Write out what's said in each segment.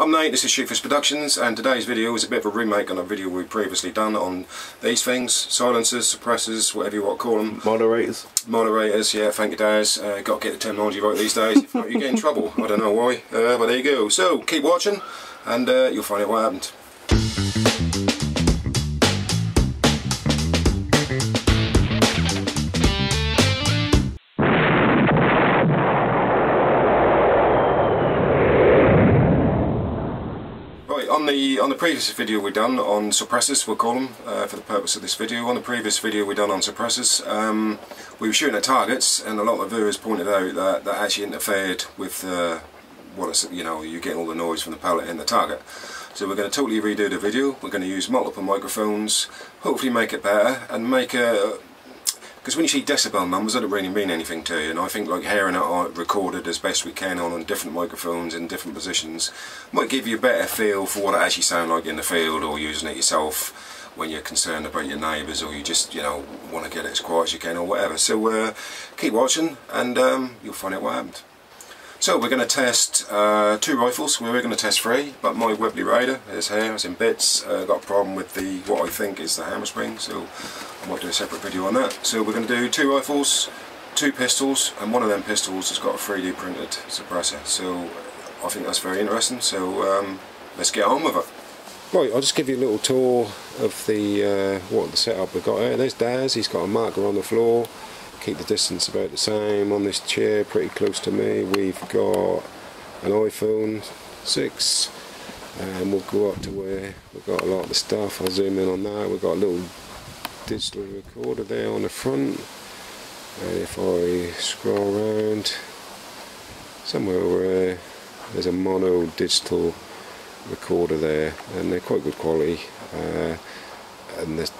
I'm Nate, this is Shootfish Productions and today's video is a bit of a remake on a video we've previously done on these things, silencers, suppressors, whatever you want to call them. Moderators. Moderators, yeah, thank you Daz. Uh, got to get the terminology right these days, if not you get in trouble. I don't know why, uh, but there you go. So, keep watching and uh, you'll find out what happened. The on the previous video we done on suppressors, we'll call them uh, for the purpose of this video. On the previous video we done on suppressors, um, we were shooting at targets, and a lot of viewers pointed out that that actually interfered with uh, what you know you get all the noise from the pellet in the target. So we're going to totally redo the video. We're going to use multiple microphones, hopefully make it better, and make a because when you see decibel numbers, that don't really mean anything to you. And I think like hearing it recorded as best we can on, different microphones in different positions might give you a better feel for what it actually sounds like in the field or using it yourself when you're concerned about your neighbours or you just you know want to get it as quiet as you can or whatever. So uh, keep watching and um, you'll find out what happened. So we're going to test uh, two rifles. We were going to test three, but my Webley Raider is here. It's in bits. Uh, got a problem with the what I think is the hammer spring, so I might do a separate video on that. So we're going to do two rifles, two pistols, and one of them pistols has got a 3D printed suppressor. So I think that's very interesting. So um, let's get on with it. Right, I'll just give you a little tour of the uh, what the setup we've got here. There's Daz. He's got a marker on the floor keep the distance about the same on this chair pretty close to me. We've got an iPhone 6 and we'll go up to where we've got a lot of the stuff. I'll zoom in on that. We've got a little digital recorder there on the front. And if I scroll around somewhere where there's a mono digital recorder there and they're quite good quality. Uh, and the,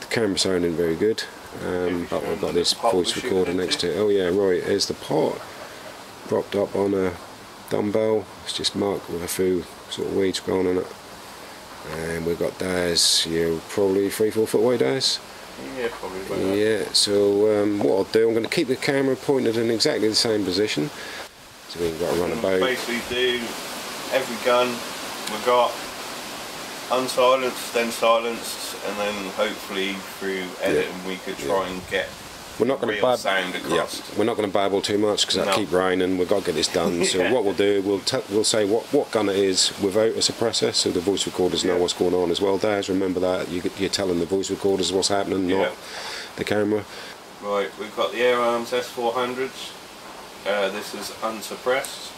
the camera sounding very good um, but I've got this voice recorder next to it. Oh yeah, right, there's the pot propped up on a dumbbell. It's just marked with a few sort of weeds growing on it. And we've got Daz, you probably three, four foot away, Daz? Yeah, probably. Yeah, so um, what I'll do, I'm going to keep the camera pointed in exactly the same position. So we've got to run about. Basically do every gun we've got unsilenced, then silenced, and then hopefully through editing yeah. we could try yeah. and get we're not going to bab- sound across. Yeah, we're not going to babble too much because no. that keep raining. We've got to get this done. yeah. So what we'll do, we'll t- we'll say what, what gun it is without a suppressor, so the voice recorders know what's going on as well. Daz, remember that you, are telling the voice recorders what's happening, not the camera. Right, we've got the Air Arms S400s. Uh, this is unsuppressed,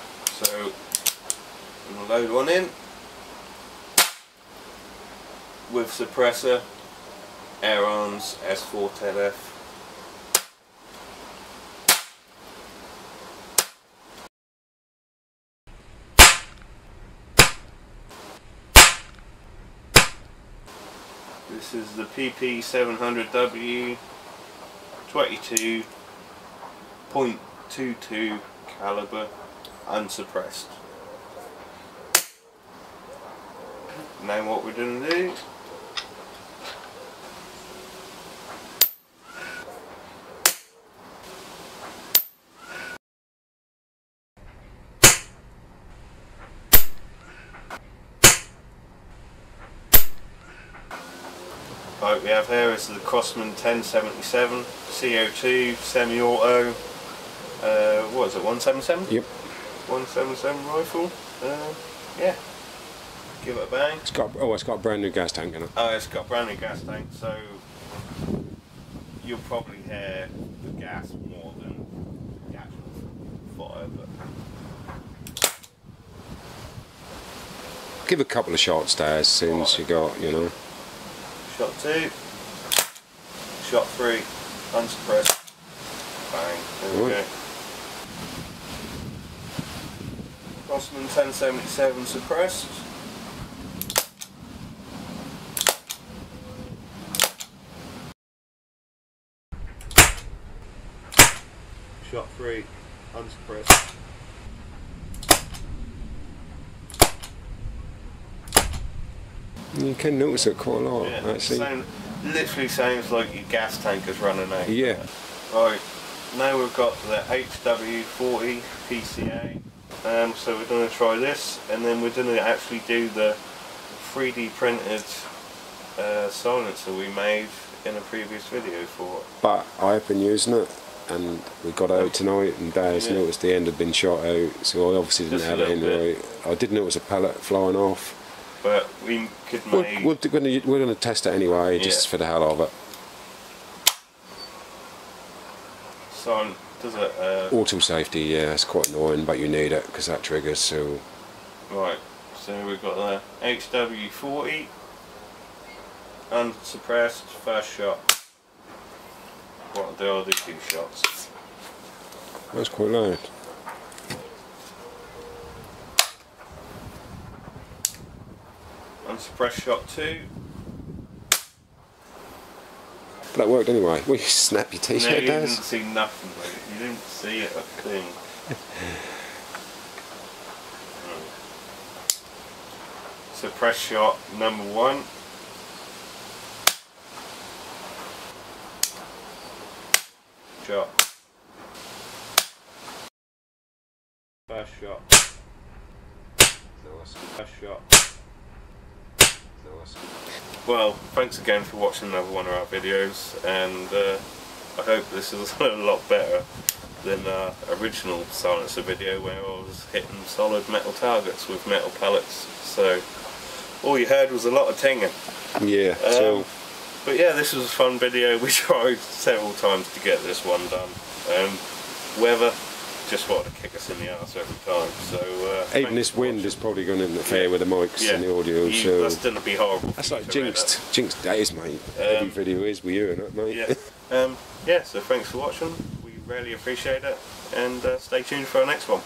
so I'm going to load one in with suppressor, Air Arms S410F. This is the PP700W 22.22 caliber unsuppressed. Now what we're going to do Right, we have here is the Crosman 1077 CO2 semi-auto. Uh, what is it? 177? Yep. 177 rifle. Uh, yeah. Give it a bang. It's got oh, it's got a brand new gas tank in it. Oh, it's got a brand new gas tank, so you'll probably hear the gas more than the actual fire. But give a couple of shots there as soon as you got, you know. Shot two. Shot three. Unsuppressed. Bang. There we go. Crosman 1077 suppressed. Shot three. Unsuppressed. You can notice it quite a lot, Yeah, actually. sound, literally sounds like your gas tank is running out. Yeah. Right, now we've got the HW40 PCA Um, so we're going to try this, and then we're going to actually do the 3D printed uh, silencer we made in a previous video for it. But I've been using it, and we got out tonight, and Daz Yeah. noticed the end had been shot out, so I obviously didn't Just have it in little right. I did notice a pellet flying off. But we could We're, we're gonna we're gonna test it anyway, just Yeah. for the hell of it. Silent, does it? Uh, Auto safety, yeah, it's quite annoying, but you need it because that triggers. So Right, so we've got the HW40 unsuppressed first shot. What I'll do, two shots. that's quite loud. Unsuppressed shot two. But that worked anyway. Well, you snap your t-shirt, you didn't see nothing, mate. You didn't see a thing. Right. Suppress shot number one. Shot. First shot. First shot. Well, thanks again for watching another one of our videos, and uh, I hope this is a lot better than our original silencer video where I was hitting solid metal targets with metal pellets. So all you heard was a lot of tinging. Yeah. so Um, But yeah, this was a fun video. We tried several times to get this one done. Um, weather just wanted to kick us in the ass every time. So uh, even this wind watching. is probably going to interfere Yeah. with the mics yeah, and the audio. you- so that's going to be horrible. that's like jinxed. Jinxed days, mate. Every Um, video is with you, innit, mate? Yeah. Um, yeah. So thanks for watching. We really appreciate it, and uh, stay tuned for our next one.